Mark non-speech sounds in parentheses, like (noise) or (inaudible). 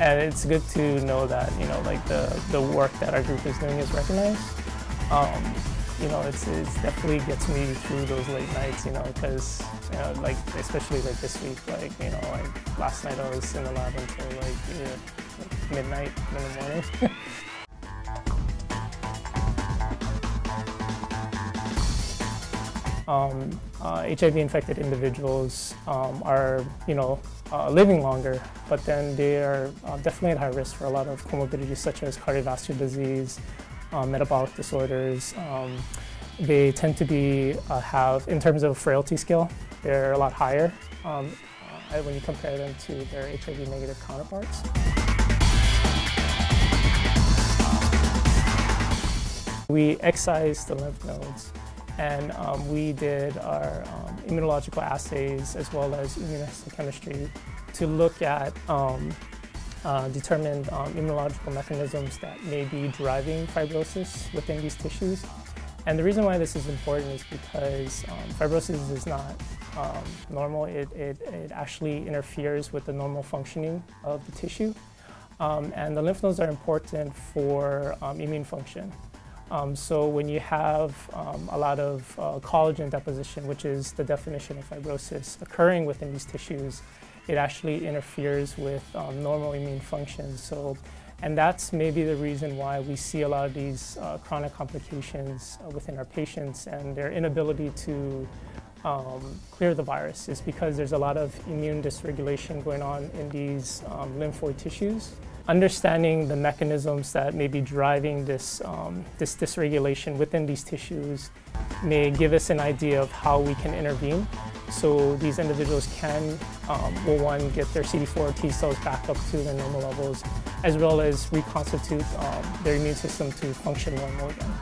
and it's good to know that you know like the the work that our group is doing is recognized. Um, you know, it's, it's definitely gets me through those late nights, you know, because, you know, like, especially like this week, like, you know, like last night I was in the lab until like, yeah, like midnight in the morning. (laughs) um, uh, HIV-infected individuals um, are, you know, uh, living longer, but then they are uh, definitely at high risk for a lot of comorbidities such as cardiovascular disease, um, metabolic disorders. Um, they tend to be uh, have, in terms of frailty scale, they're a lot higher um, uh, when you compare them to their HIV negative counterparts. We excised the lymph nodes and um, we did our um, immunological assays as well as immunohistochemistry to look at um, uh, determined um, immunological mechanisms that may be driving fibrosis within these tissues. And the reason why this is important is because um, fibrosis is not um, normal. It, it, it, actually interferes with the normal functioning of the tissue. And the lymph nodes are important for immune function. Um, so when you have a lot of uh, collagen deposition, which is the definition of fibrosis, occurring within these tissues, it actually interferes with um, normal immune function. So, and that's maybe the reason why we see a lot of these uh, chronic complications uh, within our patients and their inability to um, clear the virus is because there's a lot of immune dysregulation going on in these um, lymphoid tissues. Understanding the mechanisms that may be driving this, um, this dysregulation within these tissues may give us an idea of how we can intervene. So these individuals can, um, will one, get their CD4 T cells back up to their normal levels, as well as reconstitute um, their immune system to function normal again.